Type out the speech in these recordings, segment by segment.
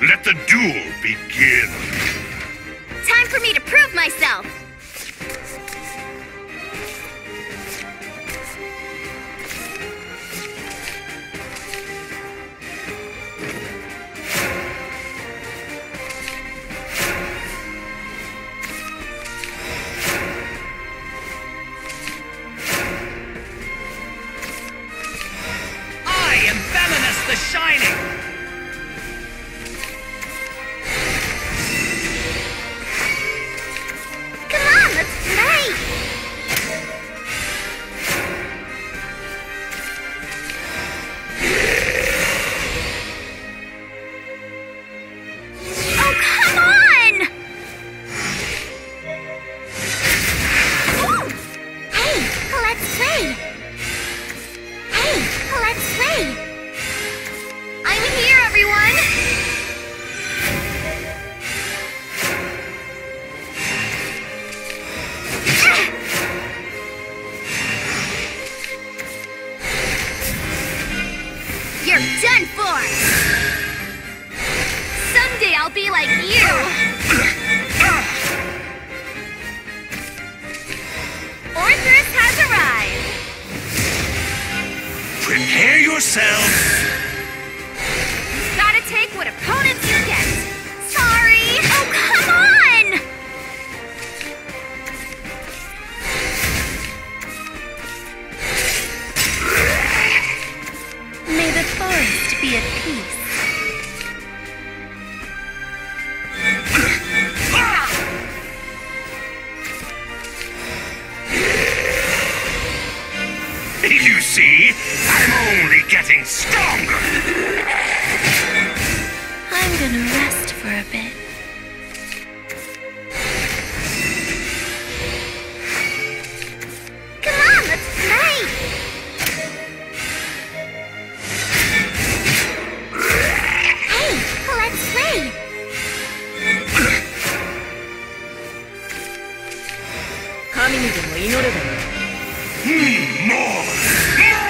Let the duel begin. Time for me to prove myself! I am Velenus the Shining! Prepare yourself. Gotta take what opponents you get! Sorry! Oh, come on! May the forest be at peace. You I'm only getting stronger. I'm gonna rest for a bit. Come on, let's play! Hey, let's play! Hmm, more! More!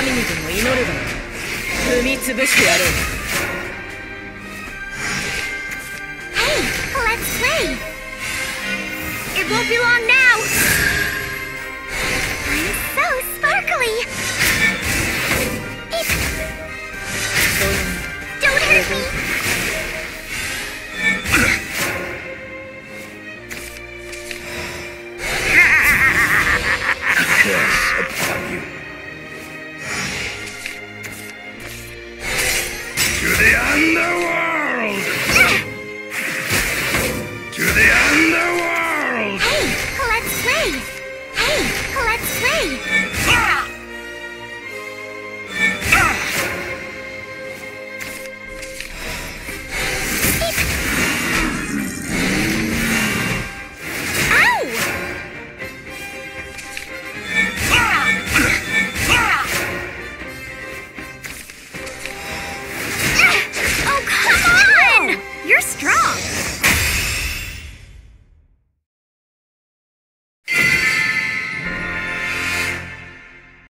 神々も祈れば踏み潰してやろう Hey, let's play! It won't be long now! I'm so sparkly! It... Don't hurt me! Okay. the underworld! to the underworld! Hey, let's play! Hey, let's play!